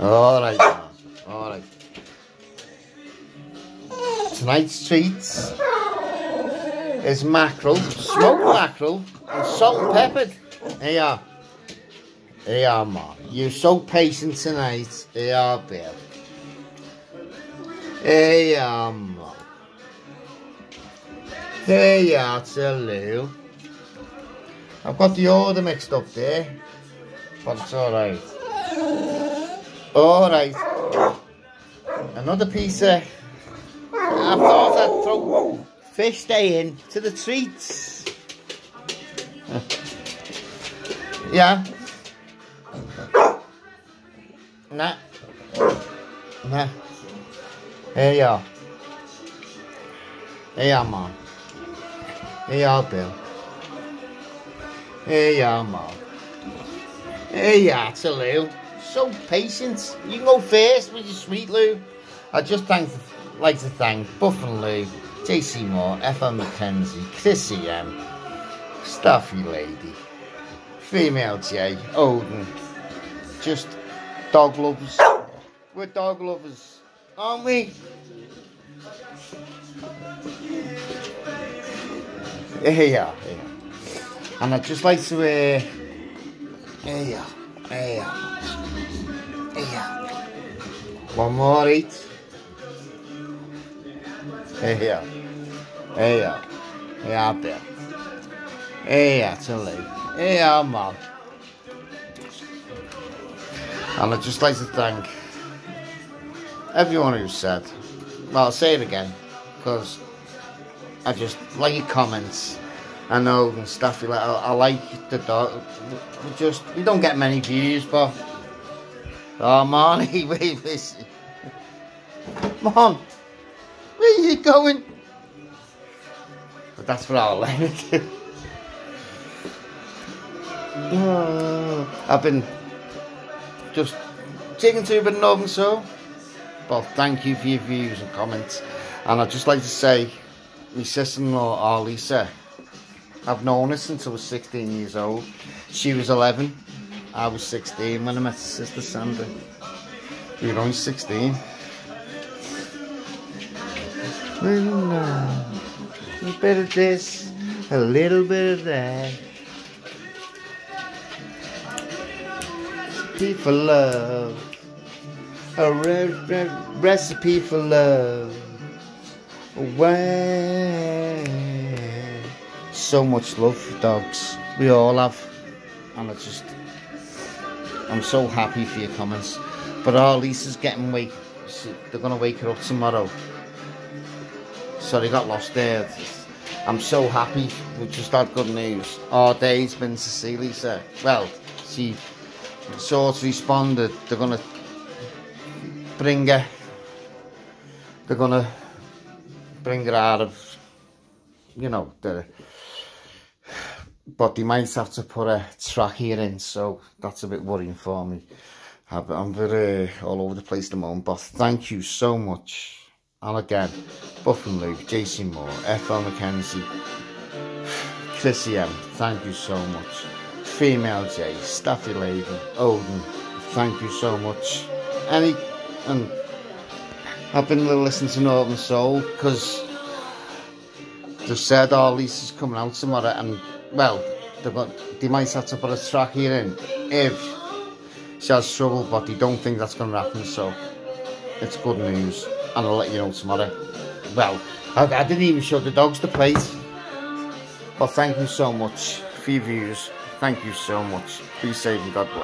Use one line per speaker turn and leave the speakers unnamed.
Alright, alright. Tonight's treats is mackerel, smoked mackerel, and salt and peppered. Here you are. Here you Mom. You're so patient tonight. Here you Bill. Here you are, Mom. Here you are, to Lou. I've got the order mixed up there, but it's alright. Alright. Another piece of... I thought I'd throw fish day in to the treats. yeah. Nah. Nah. Here you are. Here you are, Mom. Here you are, Bill. Here you are, Mom. Here yeah, to Lou so patient. You can go first with your sweet Lou. I just thank, like to thank Buff and Lou, JC Moore, FM McKenzie, Chrissy M, Staffy Lady, Female J, Odin, just dog lovers. We're dog lovers, aren't we? You are. And I'd just like to, uh, are, here. Yeah. One more. Hey yeah. Hey yeah, to leave. Hey yeah, man. And I'd just like to thank everyone who said, well, I'll say it again, because I just like your comments. I know and stuff like I, I like the dog. We just we don't get many views, but Oh, Marnie, wait. Come on. Where are you going? But that's what I'll let it do. I've been just taking to of Northern Soul. But thank you for your views and comments. And I'd just like to say, my sister-in-law, Lisa, I've known her since I was 16 years old. She was 11 I was 16 when I met sister Sandra. You were only 16. a bit of this, a little bit of that. Recipe for love. A re re recipe for love. When so much love for dogs. We all have. And it's just I'm so happy for your comments. But our Lisa's getting wake. They're gonna wake her up tomorrow. So they got lost there. I'm so happy. We just had good news. Our day's been to see Lisa. Well, she sort of responded. They're gonna bring her. They're gonna bring her out of, you know, the but they might have to put a trachea in, so that's a bit worrying for me. I'm very uh, all over the place at the moment, but thank you so much. And again, Buff and Luke, Jason Moore, F.L. McKenzie, Chrissy M, thank you so much. Female J, Staffy Lady, Odin, thank you so much. Any, and I've been listening to Northern Soul because they've said, oh, Lisa's coming out tomorrow, and well, they might have to put a trachea in if she has trouble, but they don't think that's going to happen, so it's good news, and I'll let you know tomorrow. Well, I, I didn't even show the dogs the plate, but thank you so much for your views. Thank you so much. Be safe and God bless.